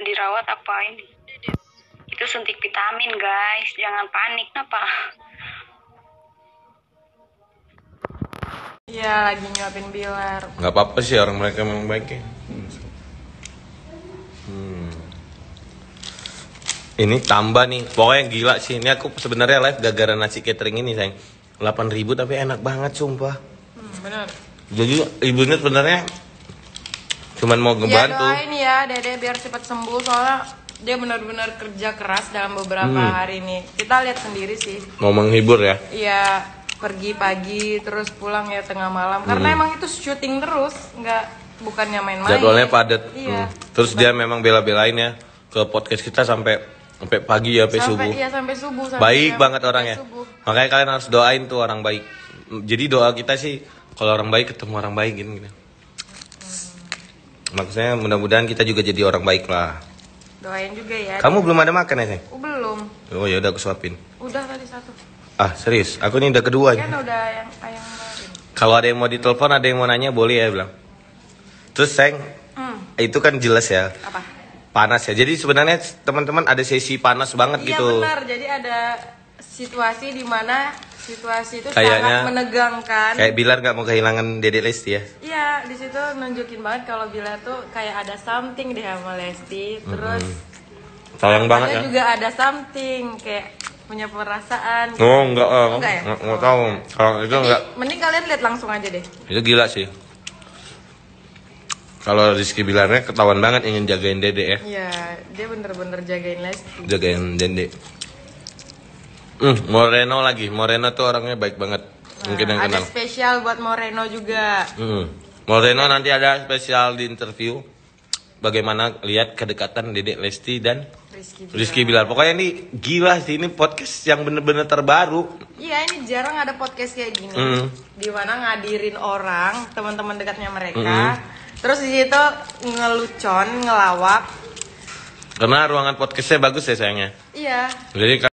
jerawat apa ini? Itu suntik vitamin guys, jangan panik kenapa? Iya lagi nyuapin Bilar. nggak apa-apa sih orang mereka memang baik ya Hmm. ini tambah nih pokoknya gila sih ini aku sebenarnya live gara-gara nasi catering ini sayang 8000 tapi enak banget sumpah Hmm, bener. jadi ibunya sebenarnya cuman mau Ya ngebantu doain ya Dede biar cepat sembuh soalnya dia benar-benar kerja keras dalam beberapa Hmm. hari ini. Kita lihat sendiri sih. mau menghibur ya Iya pergi pagi terus pulang ya tengah malam karena emang itu syuting terus nggak bukannya main-main. Hmm. jadwalnya padat Iya. Hmm. terus dia memang bela-belain ya ke podcast kita sampai sampai pagi ya sampai, subuh Iya sampai subuh. sampai baik banget sampai orangnya subuh. makanya kalian harus doain tuh orang baik jadi doa kita sih kalau orang baik ketemu orang baik gitu, gitu. Maksudnya mudah-mudahan kita juga jadi orang baik lah Doain juga ya. kamu belum ada makan ya sayang? Oh, belum. oh ya udah aku suapin Udah tadi satu. ah serius aku ini udah kedua Kan nih. udah yang ayam kalau ada yang mau ditelepon ada yang mau nanya boleh ya bilang terus sayang Hmm, itu kan jelas ya apa? panas ya jadi sebenarnya teman-teman ada sesi panas banget Iya gitu benar. Jadi ada situasi di mana situasi itu Kayaknya- sangat menegangkan. kayak Bilar nggak mau kehilangan Dede Lesti ya Iya, di situ nunjukin banget kalau Bila tuh kayak ada something deh sama Lesti. Terus sayang banget ya juga ada something kayak punya perasaan. Oh enggak, ah. Enggak ya? Nggak- nggak tahu. Kalau itu Jadi, enggak, mending kalian lihat langsung aja deh. itu gila sih. Kalau Rizky Bilarnya ketahuan banget ingin jagain Dede ya, Iya, dia bener-bener jagain Lesti. jagain Dede. Hmm, Moreno lagi, Moreno tuh orangnya baik banget. Mungkin yang Nah, ada kenal. spesial buat Moreno juga. Hmm. Moreno nanti ada spesial di interview. Bagaimana lihat kedekatan Dede Lesti dan Rizky Bilar. Rizky Bilar. Pokoknya ini gila sih ini podcast yang bener-bener terbaru. Iya, ini jarang ada podcast kayak gini. Hmm. Di mana ngadirin orang, teman-teman dekatnya mereka. Hmm. Terus di situ ngelucon, ngelawak. Karena ruangan podcastnya bagus ya sayangnya. Iya, Jadi